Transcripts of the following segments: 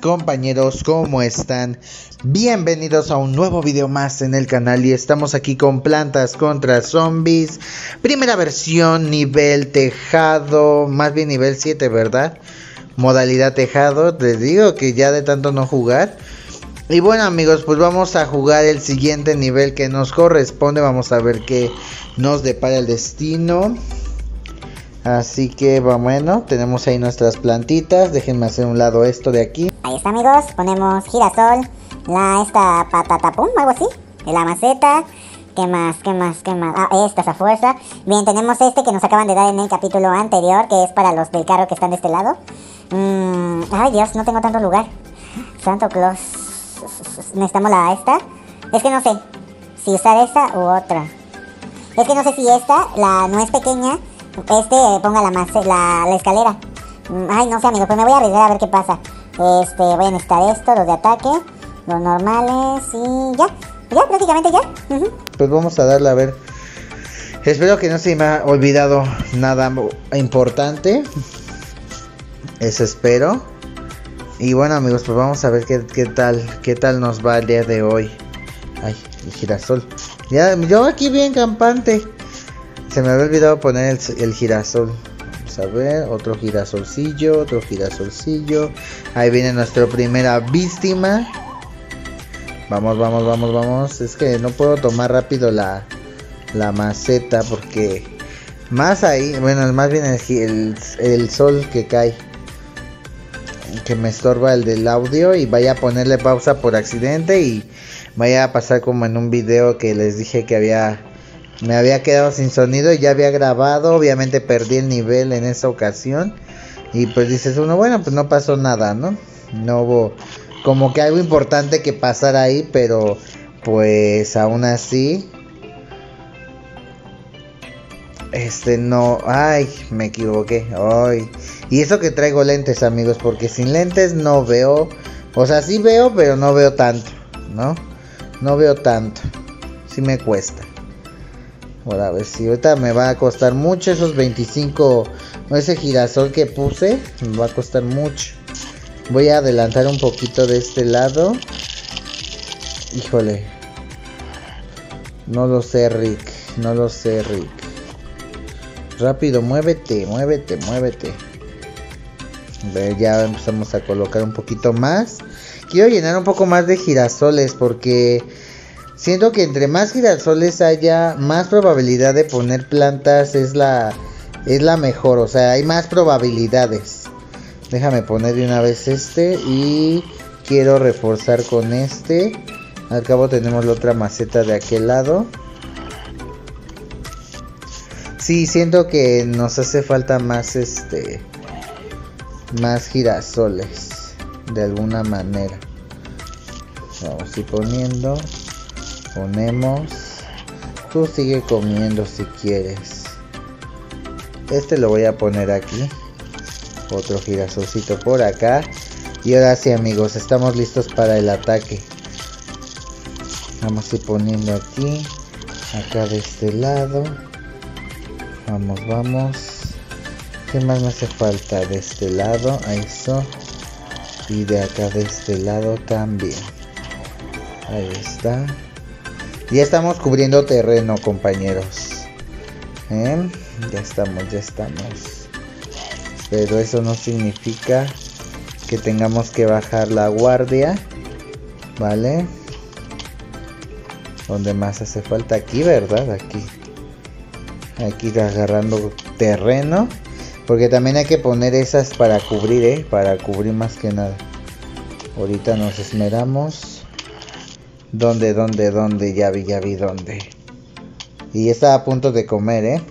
compañeros, ¿cómo están? Bienvenidos a un nuevo video más en el canal y estamos aquí con plantas contra zombies Primera versión, nivel tejado, más bien nivel 7, ¿verdad? Modalidad tejado, les digo que ya de tanto no jugar y bueno amigos, pues vamos a jugar el siguiente nivel que nos corresponde. Vamos a ver qué nos depara el destino. Así que bueno, tenemos ahí nuestras plantitas. Déjenme hacer un lado esto de aquí. Ahí está amigos, ponemos girasol, la esta patatapum, algo así, la maceta. ¿Qué más? ¿Qué más? ¿Qué más? Ah, esta es a fuerza. Bien, tenemos este que nos acaban de dar en el capítulo anterior, que es para los del carro que están de este lado. Mm, ay Dios, no tengo tanto lugar. Santo Claus. Necesitamos la esta. Es que no sé si usar esta u otra. Es que no sé si esta, la no es pequeña, este ponga la, la, la escalera. Mm, ay, no sé, amigos, pues me voy a arriesgar a ver qué pasa. Este, voy a necesitar esto, los de ataque, los normales y ya. Ya, prácticamente ya. Pues vamos a darle a ver. Espero que no se me ha olvidado nada importante. Eso espero. Y bueno amigos, pues vamos a ver qué, qué tal, qué tal nos va el día de hoy. Ay, el girasol. Ya, yo aquí bien campante. Se me había olvidado poner el, girasol. A ver, otro girasolcillo, otro girasolcillo. Ahí viene nuestra primera víctima. Vamos, vamos, vamos, vamos. Es que no puedo tomar rápido la, la maceta porque más ahí, bueno, más bien el, el, sol que cae. Que me estorba el del audio y vaya a ponerle pausa por accidente y vaya a pasar como en un video que les dije que había me había quedado sin sonido y ya había grabado, obviamente perdí el nivel en esa ocasión. Y pues dices uno, bueno, pues no pasó nada, ¿no? No hubo como que algo importante que pasar ahí, pero pues aún así este no, ay, me equivoqué. Ay. Y eso que traigo lentes, amigos, porque sin lentes no veo, o sea, sí veo, pero no veo tanto, ¿no? No veo tanto. Sí me cuesta. Ahora a ver si ahorita me va a costar mucho esos 25. Ese girasol que puse. Me va a costar mucho. Voy a adelantar un poquito de este lado. Híjole. No lo sé, Rick. No lo sé, Rick. Rápido, muévete, muévete, muévete. ver, ya empezamos a colocar un poquito más. Quiero llenar un poco más de girasoles porque Siento que entre más girasoles haya, más probabilidad de poner plantas es la, es la mejor. O sea, hay más probabilidades. Déjame poner de una vez este y quiero reforzar con este. Al cabo tenemos la otra maceta de aquel lado. Sí, siento que nos hace falta más este más girasoles de alguna manera. Vamos a ir poniendo ponemos tú sigue comiendo si quieres este lo voy a poner aquí otro girasolcito por acá y ahora sí amigos estamos listos para el ataque vamos a ir poniendo aquí acá de este lado vamos vamos ¿Qué más me hace falta de este lado? A eso. Y de acá de este lado también. Ahí está. Ya estamos cubriendo terreno, compañeros. ¿Eh? Ya estamos, ya estamos. Pero eso no significa que tengamos que bajar la guardia. ¿Vale? Donde más hace falta aquí, ¿verdad? Aquí. Aquí agarrando terreno. Porque también hay que poner esas para cubrir, ¿eh? Para cubrir más que nada. Ahorita nos esmeramos. ¿Dónde, dónde, dónde? Ya vi, ya vi dónde. Y está a punto de comer, ¿eh?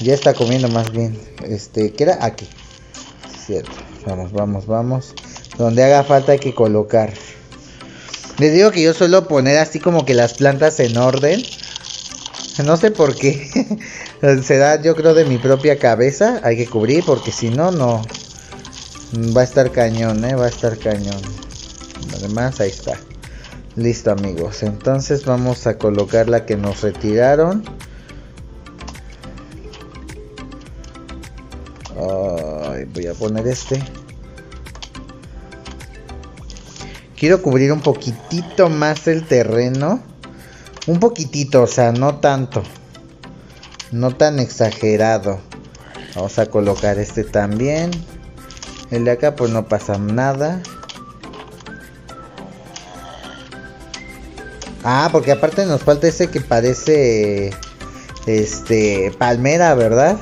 Ya está comiendo más bien. Este, ¿qué era? Aquí. Cierto. Vamos, vamos, vamos. Donde haga falta hay que colocar. Les digo que yo suelo poner así como que las plantas en orden. No sé por qué. Se da yo creo de mi propia cabeza. Hay que cubrir porque si no, no. Va a estar cañón, ¿eh? Va a estar cañón. Además, ahí está. Listo amigos, entonces vamos a colocar la que nos retiraron. voy a poner este. Quiero cubrir un poquitito más el terreno. Un poquitito, o sea, no tanto. No tan exagerado. Vamos a colocar este también. El de acá pues no pasa nada. Ah, porque aparte nos falta ese que parece este palmera, ¿verdad?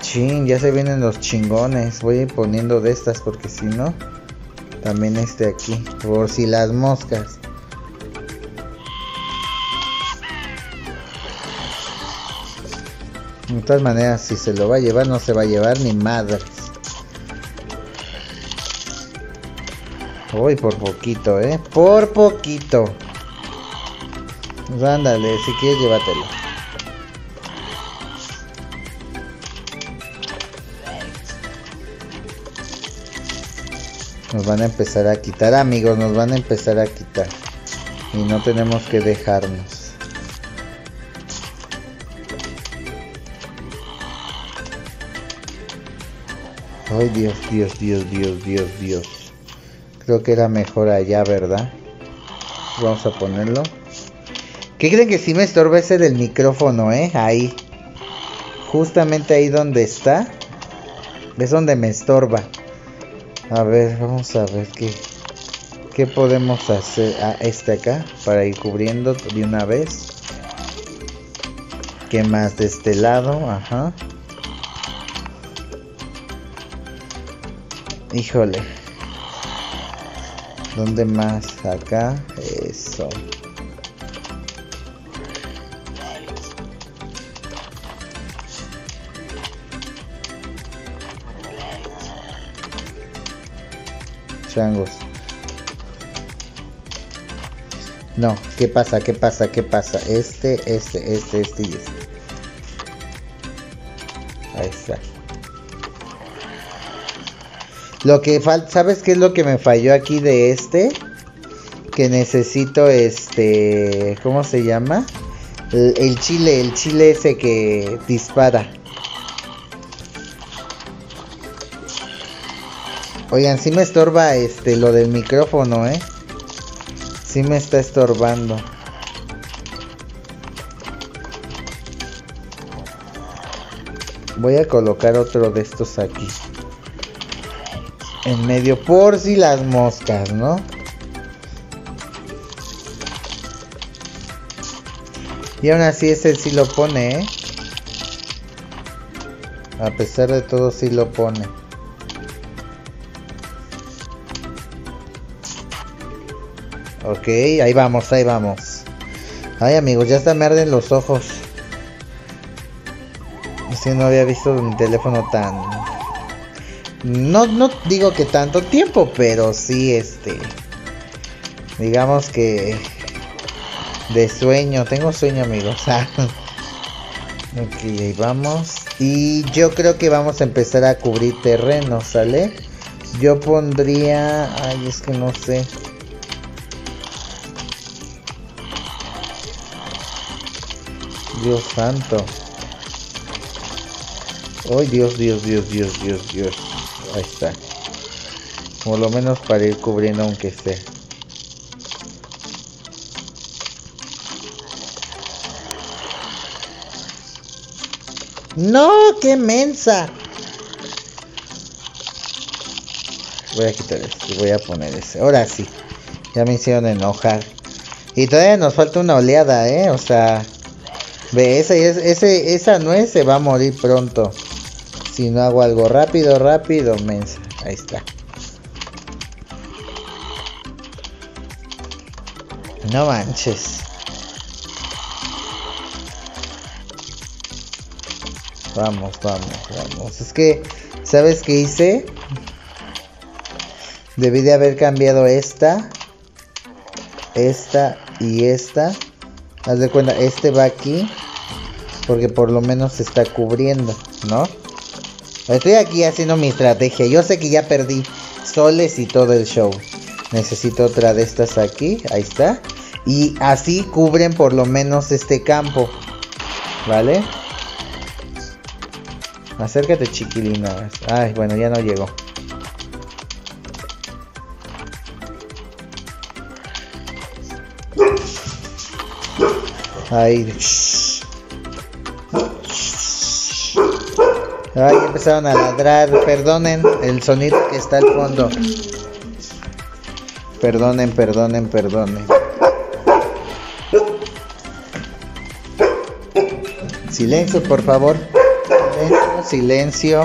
Chin, ya se vienen los chingones. Voy a ir poniendo de estas porque si no también este aquí, por si las moscas. De todas maneras, si se lo va a llevar, no se va a llevar ni madres. Uy, por poquito, ¿eh? Por poquito. Ándale, si quieres, llévatelo. Nos van a empezar a quitar, amigos, nos van a empezar a quitar. Y no tenemos que dejarnos. Ay, Dios, Dios, Dios, Dios, Dios, Dios. Creo que era mejor allá, ¿verdad? Vamos a ponerlo. ¿Qué creen que si me estorba ese del micrófono, eh? Ahí. Justamente ahí donde está. Es donde me estorba. A ver, vamos a ver qué, qué podemos hacer a este acá para ir cubriendo de una vez. ¿Qué más de este lado? Ajá. Híjole. ¿Dónde más? Acá. Eso. Changos. No, ¿qué pasa? ¿Qué pasa? ¿Qué pasa? Este, este, este, este y este. Ahí está. Lo que falta, ¿sabes qué es lo que me falló aquí de este? Que necesito este, ¿cómo se llama? El, chile, el chile ese que dispara. Oigan, sí me estorba este lo del micrófono, ¿eh? Sí me está estorbando. Voy a colocar otro de estos aquí. En medio por si las moscas, ¿no? Y aún así ese sí lo pone, ¿eh? A pesar de todo sí lo pone. Ok, ahí vamos, ahí vamos. Ay amigos, ya hasta me arden los ojos. Si no había visto mi teléfono tan... No, no digo que tanto tiempo, pero sí este... Digamos que... De sueño, tengo sueño amigos. ok, vamos. Y yo creo que vamos a empezar a cubrir terreno, ¿sale? Yo pondría... Ay, es que no sé. Dios santo. Ay, Dios, Dios, Dios, Dios, Dios, Dios. Ahí está. Por lo menos para ir cubriendo aunque esté. No, qué mensa. Voy a quitar este, voy a poner ese. Ahora sí. Ya me hicieron enojar. Y todavía nos falta una oleada, ¿eh? O sea... Ve, ese, ese, esa nuez se va a morir pronto. Si no hago algo rápido, rápido, mensa. Ahí está. No manches. Vamos, vamos, vamos. Es que, ¿sabes qué hice? Debí de haber cambiado esta. Esta y esta. Haz de cuenta, este va aquí. Porque por lo menos se está cubriendo, ¿no? Estoy aquí haciendo mi estrategia. Yo sé que ya perdí soles y todo el show. Necesito otra de estas aquí. Ahí está. Y así cubren por lo menos este campo. ¿Vale? Acércate, chiquilina. Ay, bueno, ya no llegó. Ahí. Shh. Ay, empezaron a ladrar. Perdonen el sonido que está al fondo. Perdonen, perdonen, perdonen. Silencio, por favor. Silencio, silencio.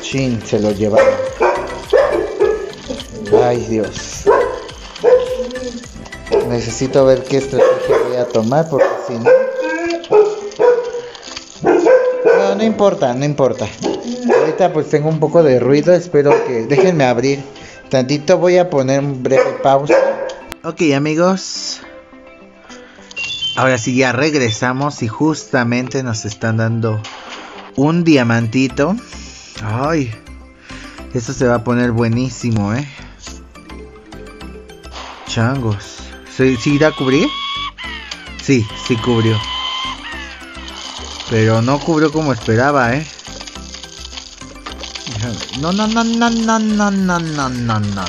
Chin, se lo llevaron. Ay, Dios. Necesito ver qué estrategia voy a tomar porque si no... No, no importa, no importa. Ahorita pues tengo un poco de ruido, espero que... Déjenme abrir. Tantito voy a poner un breve pausa. Ok amigos. Ahora sí ya regresamos y justamente nos están dando un diamantito. Ay, eso se va a poner buenísimo, eh. Changos. ¿Sí, ¿Sí irá a cubrir? Sí, sí cubrió. Pero no cubrió como esperaba, ¿eh? No, no, no, no, no, no, no, no, no, no.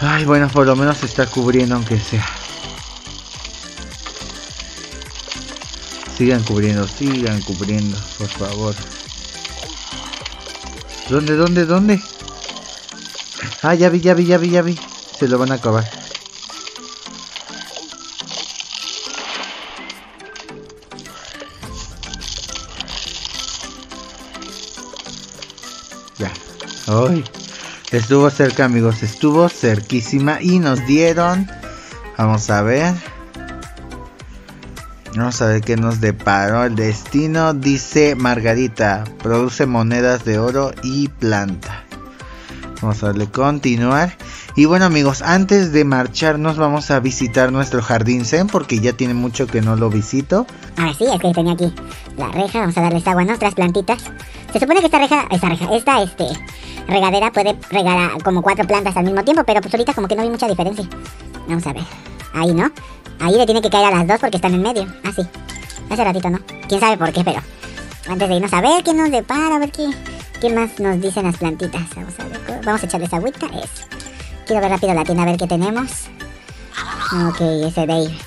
Ay, bueno, por lo menos se está cubriendo aunque sea. Sigan cubriendo, sigan cubriendo, por favor. ¿Dónde, dónde, dónde? Ah, ya vi, ya vi, ya vi, ya vi. Se lo van a acabar. Ya. Ay. Estuvo cerca, amigos. Estuvo cerquísima. Y nos dieron. Vamos a ver. Vamos a ver qué nos deparó el destino. Dice Margarita. Produce monedas de oro y planta. Vamos a darle continuar. Y bueno amigos, antes de marcharnos vamos a visitar nuestro jardín zen porque ya tiene mucho que no lo visito. Ahora sí, es que tenía aquí la reja, vamos a darles agua a nuestras plantitas. Se supone que esta reja, esta reja, esta este regadera puede regar como cuatro plantas al mismo tiempo, pero pues ahorita como que no hay mucha diferencia. Vamos a ver. Ahí, ¿no? Ahí le tiene que caer a las dos porque están en medio. Ah, sí. Hace ratito no. Quién sabe por qué, pero antes de irnos a ver qué nos depara, a ver qué, qué más nos dicen las plantitas. Vamos a ver. Vamos a echarles agüita. Quiero ver rápido la tienda a ver qué tenemos. Ok, ese Dave.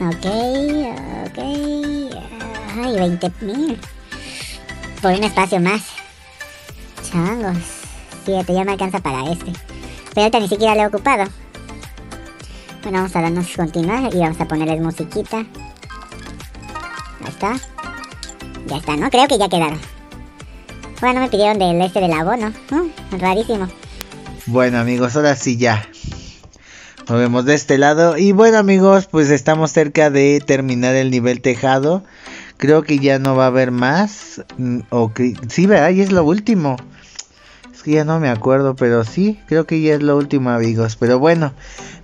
Ok, ok. Ay, 20 mil. Por un espacio más. Changos. 7, ya me alcanza para este. Pero ahorita ni siquiera lo he ocupado. Bueno, vamos a darnos continuar y vamos a ponerles musiquita. Ahí está. Ya está, ¿no? Creo que ya quedaron. Bueno, me pidieron del este del abono. Uh, rarísimo. Bueno amigos, ahora sí ya. Nos vemos de este lado. Y bueno amigos, pues estamos cerca de terminar el nivel tejado. Creo que ya no va a haber más. Mm, o. Sí, ¿verdad? Y es lo último. Es que ya no me acuerdo, pero sí, creo que ya es lo último amigos. Pero bueno,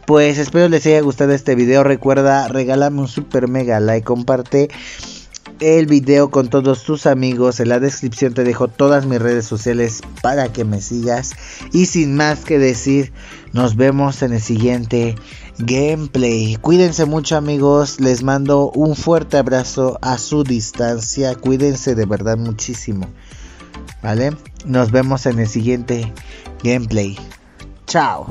pues espero les haya gustado este video. Recuerda, regálame un super mega like, comparte el video con todos tus amigos. En la descripción te dejo todas mis redes sociales para que me sigas. Y sin más que decir, nos vemos en el siguiente gameplay. Cuídense mucho amigos. Les mando un fuerte abrazo a su distancia. Cuídense de verdad muchísimo. ¿Vale? Nos vemos en el siguiente gameplay. Chao.